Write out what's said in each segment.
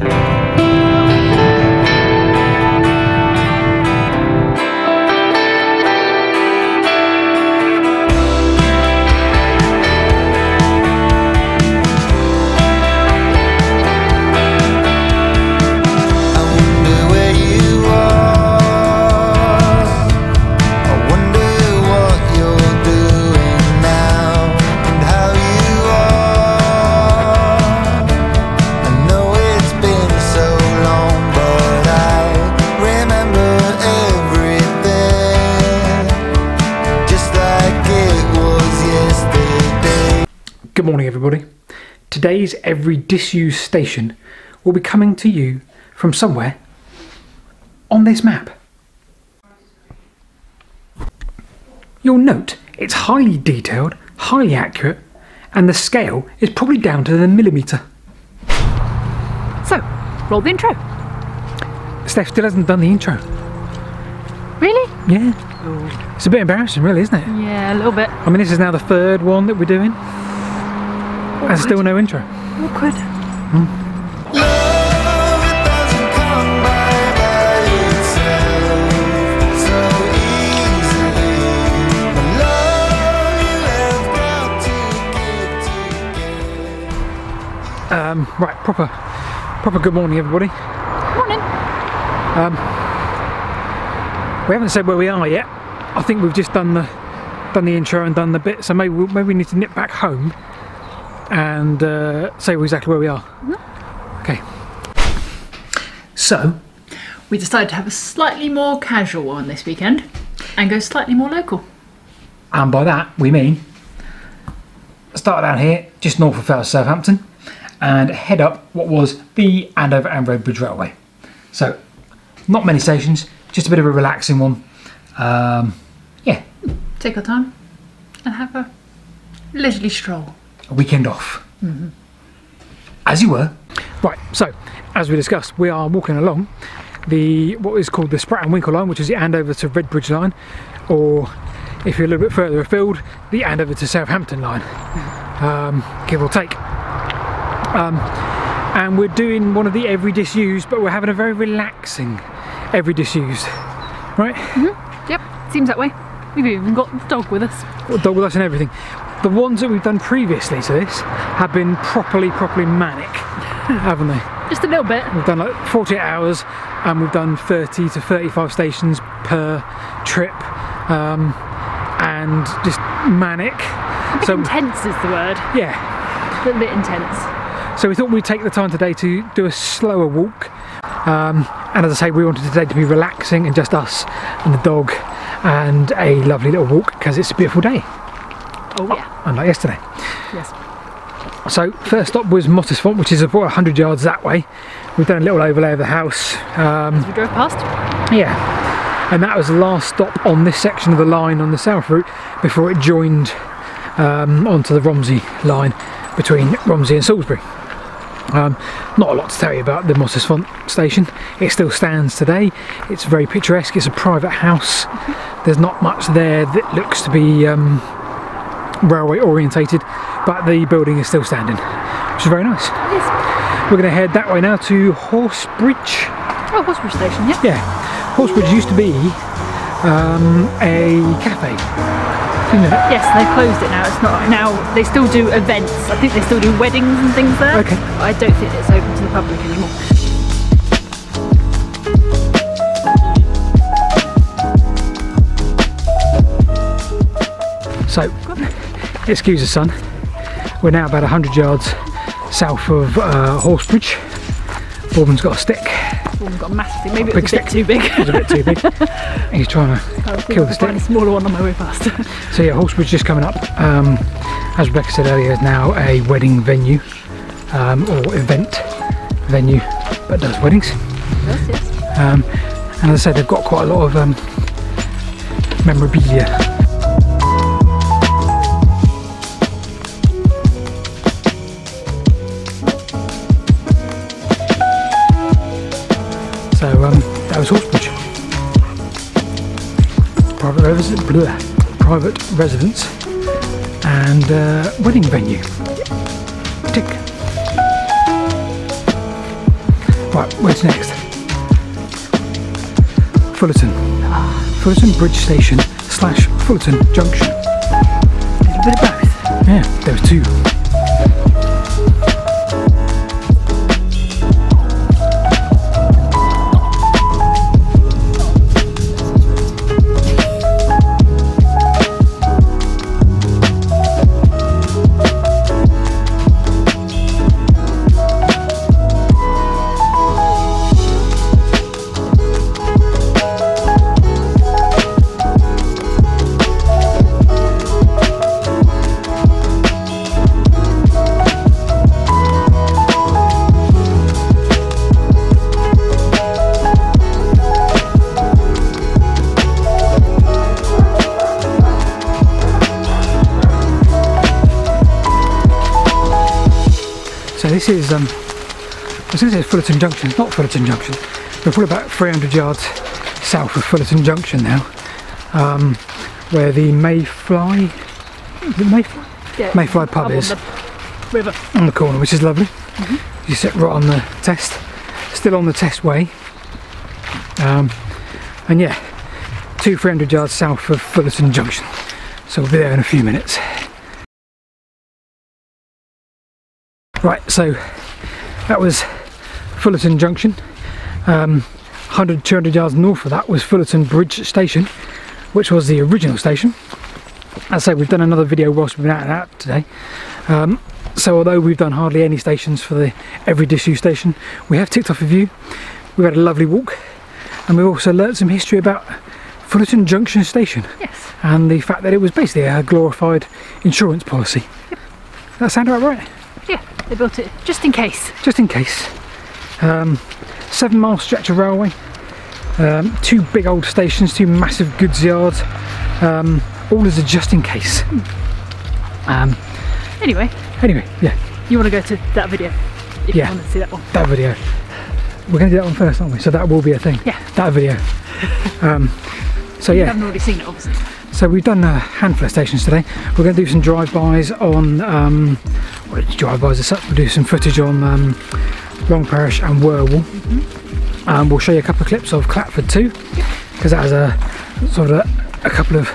I Good morning, everybody. Today's every disused station will be coming to you from somewhere on this map. You'll note it's highly detailed, highly accurate, and the scale is probably down to the millimetre. So, roll the intro. Steph still hasn't done the intro. Really? Yeah. It's a bit embarrassing, really, isn't it? Yeah, a little bit. I mean, this is now the third one that we're doing, and still no intro. Awkward. Love it doesn't come by by itself so easily. The love you have got to give to get. Um, right, proper, proper good morning, everybody. Morning. We haven't said where we are yet. I think we've just done the done the intro and done the bit, so maybe we, maybe we need to nip back home and uh, say exactly where we are. Okay. So, We decided to have a slightly more casual one this weekend and go slightly more local. and by that we mean start down here, just north of South Southampton, and head up what was the Andover and Redbridge Railway. So, not many stations, just a bit of a relaxing one. Um, yeah, Take our time and have a leisurely stroll. A weekend off. As you were. Right, so as we discussed, we are walking along the what is called the Spratt and Winkle line, which is the Andover to Redbridge line, or if you're a little bit further afield, the Andover to Southampton line, um, give or take. Um, and we're doing one of the every disused, but we're having a very relaxing every disused, right? Yep, seems that way. We've even got the dog with us. Got a dog with us and everything. The ones that we've done previously to this have been properly, properly manic, haven't they? Just a little bit. We've done like 48 hours and we've done 30 to 35 stations per trip um, and just manic. So, intense is the word. yeah, A little bit intense. so we thought we'd take the time today to do a slower walk. Um, and as I say, we wanted today to be relaxing and just us and the dog and a lovely little walk because it's a beautiful day, Oh, yeah. unlike yesterday. Yes. So first stop was Mottisfont, which is about 100 yards that way. We've done a little overlay of the house. Um, We drove past. yeah, and that was the last stop on this section of the line on the south route before it joined um, onto the Romsey line between Romsey and Salisbury. Um, not a lot to tell you about the Mottisfont station. It still stands today. It's very picturesque. It's a private house. There's not much there that looks to be um, railway orientated, but the building is still standing, which is very nice. Yes. We're going to head that way now to Horsebridge. Oh, Horsebridge Station, yeah. Yeah, Horsebridge used to be um, a cafe. Yes, they've closed it now. It's not now. They still do events. I think they still do weddings and things there. Okay. I don't think it's open to the public anymore. So, excuse us, son. We're now about 100 yards south of uh, Horsebridge. Bourman's got a stick. One got a massive thing. Maybe it Big was a bit stick. too big. It's a bit too big. He's trying to kill the find a stick. smaller one on my way past. So yeah, Horsebridge just coming up. Um, as Rebecca said earlier, is now a wedding venue um, or event venue, but does weddings. yes, yes. Um, and as I said, they've got quite a lot of um, memorabilia. Private, resi- private residence and uh, wedding venue. Tick. Right, where's next? Fullerton. Fullerton Bridge Station slash Fullerton Junction. A little bit of both. Yeah, there was two. This is, um, I was going to say Fullerton Junction, it's not Fullerton Junction. We're probably about 300 yards south of Fullerton Junction now, um, where the Mayfly, is it Mayfly? Yeah, Mayfly pub up on is the river. on the corner, which is lovely. You sit right on the test, still on the test way. Um, and yeah, two 300 yards south of Fullerton Junction. So we'll be there in a few minutes. Right, so that was Fullerton Junction. Um, 100, 200 yards north of that was Fullerton Bridge Station, which was the original station. As I say, we've done another video whilst we've been out and out today. Um, so although we've done hardly any stations for the every disused station, we have ticked off a few. We've had a lovely walk, and we've also learnt some history about Fullerton Junction Station Yes. and the fact that it was basically a glorified insurance policy. That sound about right? Yeah, they built it just in case. just in case. Um, seven mile stretch of railway, um, two big old stations, two massive goods yards, um, all as a just in case. Um, Anyway, anyway, yeah, you want to go to that video if Yeah. you want to see that one. that video. We're going to do that one first, aren't we? So that will be a thing. Yeah. That video. um, so You yeah, haven't already seen it, obviously. So we've done a handful of stations today. We're going to do some drive-bys on, um, well, it's drive-bys as such. We'll do some footage on um, Longparish and Wherwell. Um, we'll show you a couple of clips of Clatford too, because that has a sort of a, a couple of,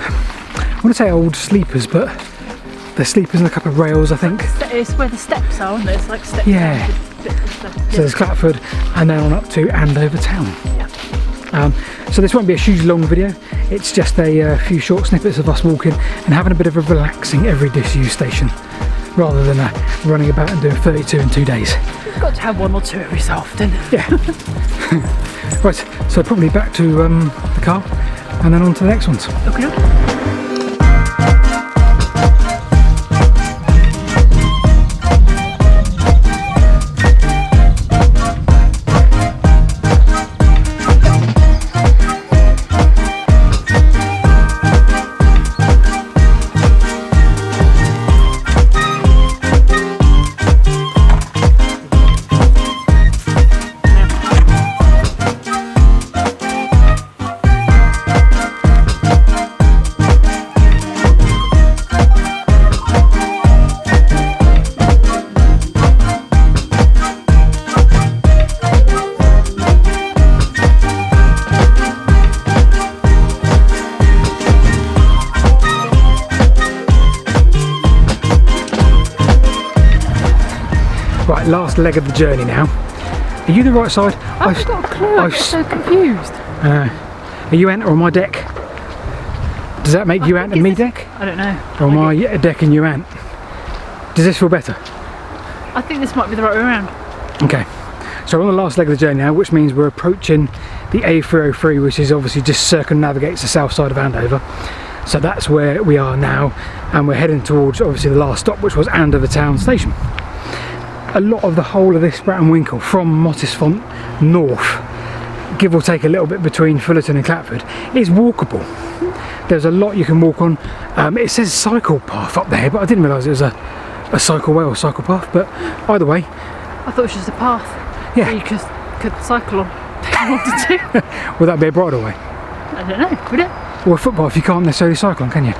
I want to say old sleepers, but they're sleepers and a couple of rails, I think. It's where the steps are, aren't there? It's like steps. Yeah. down to bits of stuff. So there's Clatford and then on up to Andover Town. Yeah. Um, so this won't be a huge long video, it's just a uh, few short snippets of us walking and having a bit of a relaxing every disused station rather than uh, running about and doing 32 in two days. You've got to have one or two every so often. Yeah. right, so probably back to um, the car and then on to the next ones. Okay, okay. Last leg of the journey now. Are you the right side? I've got a clue. I'm so confused. Uh, are you ant or my Dec? Does that make I you ant and me Dec? I don't know. Or am I, I a Dec and you ant? Does this feel better? I think this might be the right way around. Okay. So we're on the last leg of the journey now, which means we're approaching the A303, which is obviously just circumnavigates the south side of Andover. So that's where we are now, and we're heading towards obviously the last stop, which was Andover Town Station. A lot of the whole of this Spratt and Winkle from Mottisfont north, give or take a little bit between Fullerton and Clatford, is walkable. There's a lot you can walk on. Um, it says cycle path up there, but I didn't realise it was a, a cycleway or cycle path. But either way, I thought it was just a path Yeah. where you could, could cycle on if you wanted to. would that be a bridleway? I don't know, would it? Or a footpath, you can't necessarily cycle on, can you?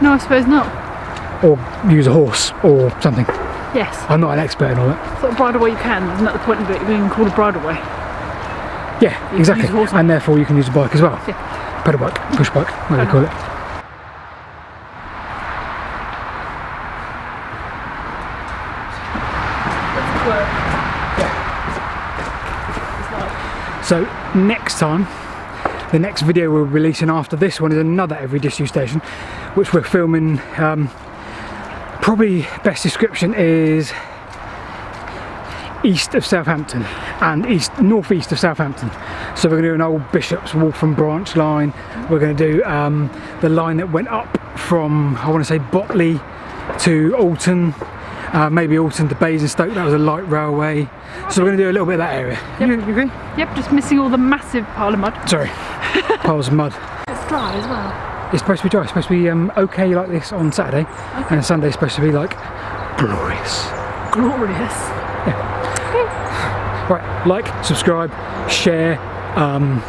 No, I suppose not. Or use a horse or something. Yes. I'm not an expert in all that. Sort of bridleway you can. Isn't that the point of it being called a bridleway? Yeah, can exactly. And therefore you can use a bike as well. Yeah. Pedal bike, push bike, whatever you call it. So next time, the next video we're releasing after this one is another Every Disused Station, which we're filming. Um, probably best description is east of Southampton and east northeast of Southampton. So we're going to do an old Bishop's Waltham branch line. We're going to do um, the line that went up from I want to say Botley to Alton. Uh, maybe Alton to Basingstoke, that was a light railway. So we're going to do a little bit of that area. You, you agree? Yep, just missing all the massive pile of mud. Sorry, piles of mud. It's dry as well. It's supposed to be dry, it's supposed to be um, okay like this on Saturday, and Sunday's supposed to be like glorious. Glorious. Yeah. Right, like, subscribe, share, um,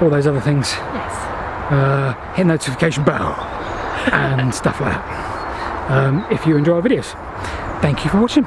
all those other things. Yes. Uh, hit notification bell and stuff like that. Um, if you enjoy our videos, thank you for watching.